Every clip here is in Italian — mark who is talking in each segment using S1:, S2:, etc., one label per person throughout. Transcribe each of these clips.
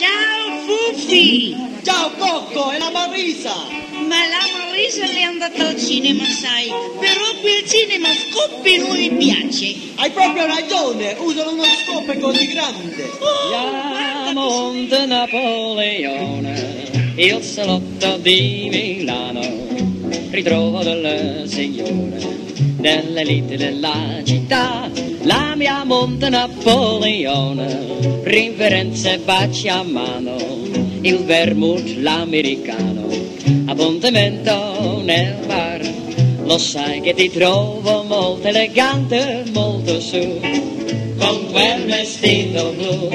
S1: Ciao Fuffi!
S2: Ciao Cocco, è la Marisa!
S1: Ma la Marisa è andata al cinema, sai, però quel cinema Scoppi non gli piace.
S2: Hai proprio ragione, usano uno scopo così grande.
S3: Ja, Monte Napoleone, il salotto di Milano, ritrovo delle signore dell'elite della città, la mia Monte Napoleone, rinverenze e baci a mano, il vermouth l'americano, appuntamento nel bar, lo sai che ti trovo molto elegante, molto su, con quel vestito blu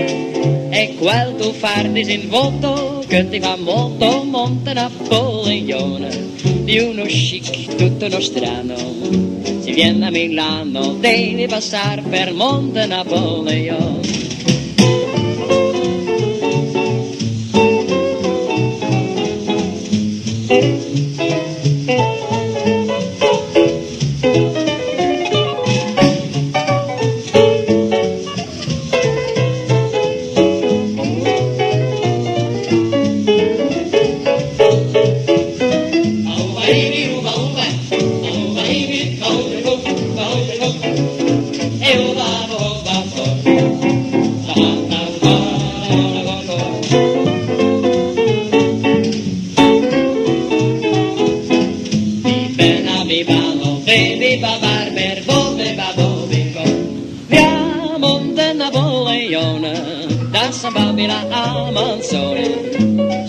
S3: e quel tuo far disinvolto che ti fa molto Monte Napoleone, di uno chic tutto nostrano. Si viene a Milano, devi passare per Monte Napoleone. Babila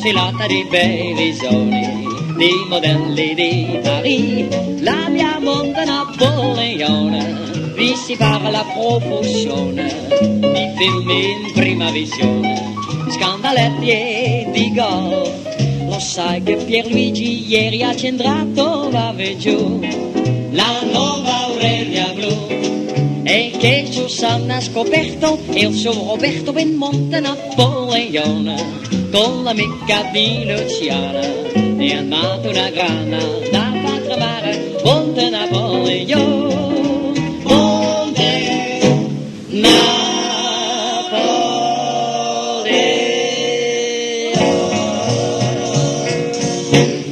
S3: si lotta di bei visoni, di modelli di Paris, la Si parla a profusione, di film in prima visione, scandaletti e di golf. Lo sai che Pierluigi ieri ha centrato va giù, la nuova Aurelia blu e che Susanna ha scoperto il suo Roberto in Monte Napoleone con l'amica di Luciana è nata una grana da far mare Monte Napoleone Monte Napoleone Thank.